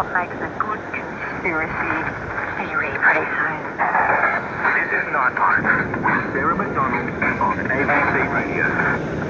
what makes a good conspiracy theory, pretty soon. This is Nightline with Sarah McDonald on ABC Radio.